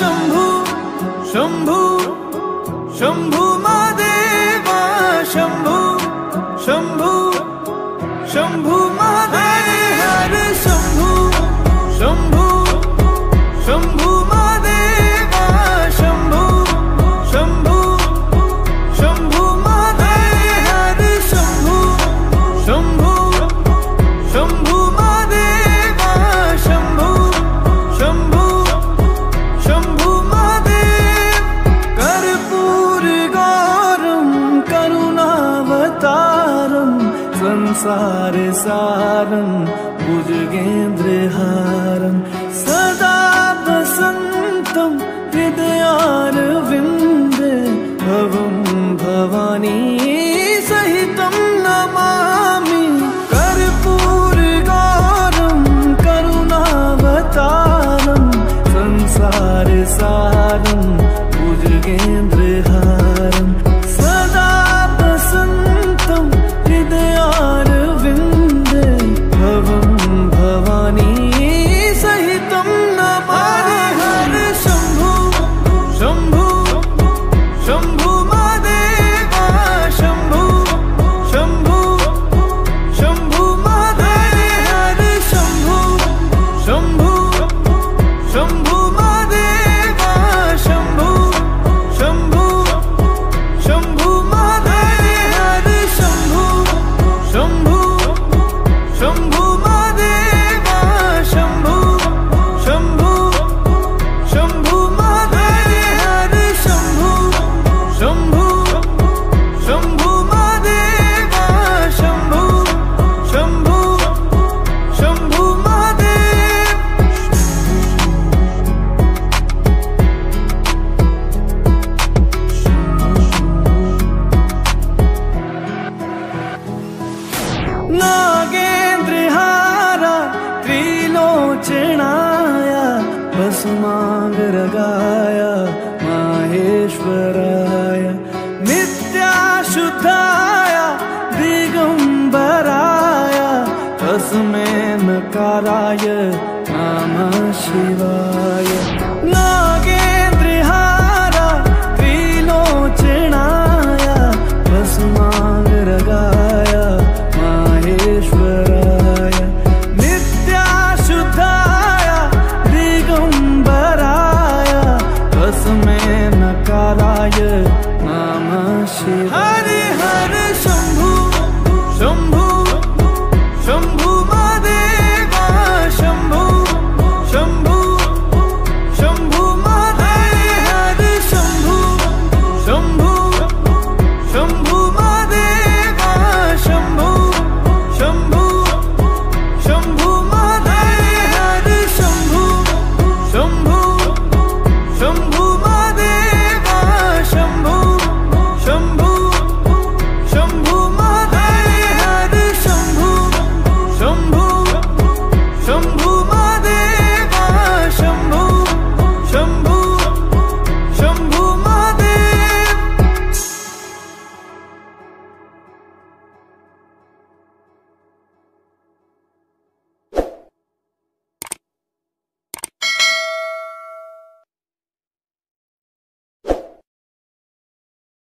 शम्भु शम्भु शम्भु महादेव शम्भु शम्भु शम्भु महाधम्भु शम्भु शम्भु संसार सारम भुजगेन्द्रहारम सदा वसन्तं हृदयारविन्दे भवं भवानी सहितं नमामि। कर्पूरगारं करुणावतारं संसारसारं भुजगेन्द्रहारं 전부 भस्मागरगाय माहेश्वराय। नित्याशुद्धाय दिगंबराय तस्मे नकाराय नमः शिवाय। दिगम्बराय तस्मै नकाराय नमः शिवाय Hayatım bu